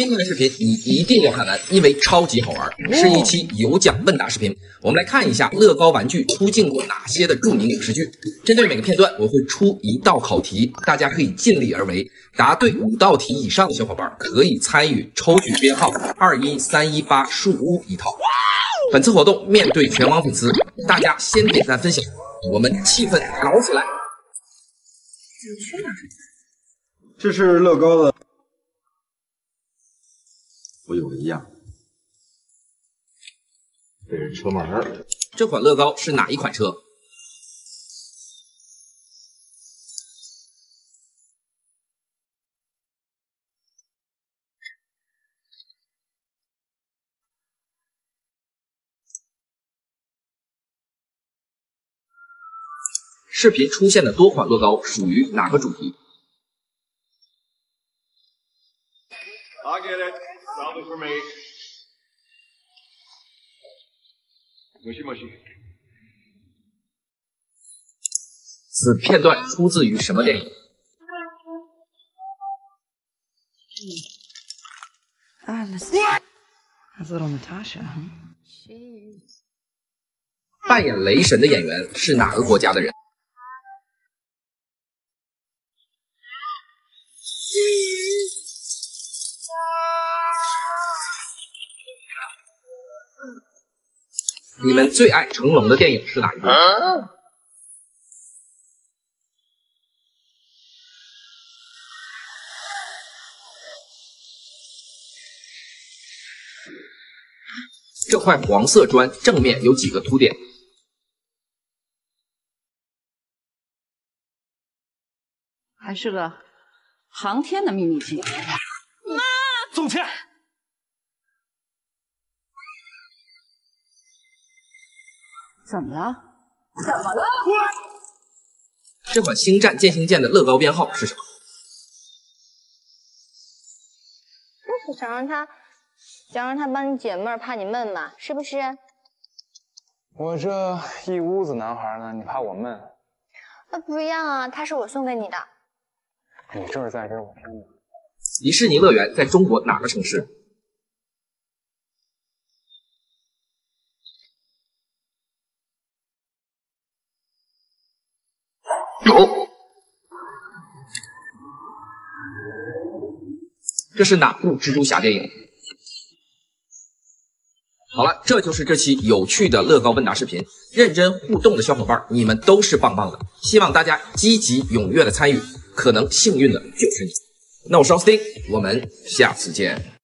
今天的视频你一定要看完，因为超级好玩，是一期有奖问答视频。我们来看一下乐高玩具出镜过哪些的著名影视剧。针对每个片段，我会出一道考题，大家可以尽力而为。答对五道题以上的小伙伴可以参与抽取编号二一三一八树屋一套。本次活动面对全网粉丝，大家先点赞分享，我们气氛搞起来。这是乐高的，一样，这是车门。这款乐高是哪一款车？视频出现的多款乐高属于哪个主题？Solve it for me. This 此片段出自于什么电影？扮演雷神的演员是哪个国家的人？你们最爱成龙的电影是哪一部？这块黄色砖正面有几个凸点？还是个航天的秘密基地。送钱。怎么了？怎么了这款星战渐行舰的乐高编号是什么？就是想让他，想让他帮你解闷，怕你闷嘛，是不是？我这一屋子男孩呢，你怕我闷？那不一样啊，他是我送给你的。你这是在给我添麻迪士尼乐园在中国哪个城市？有。这是哪部蜘蛛侠电影？好了，这就是这期有趣的乐高问答视频。认真互动的小伙伴，你们都是棒棒的！希望大家积极踊跃的参与，可能幸运的就是你。那我是奥斯汀，我们下次见。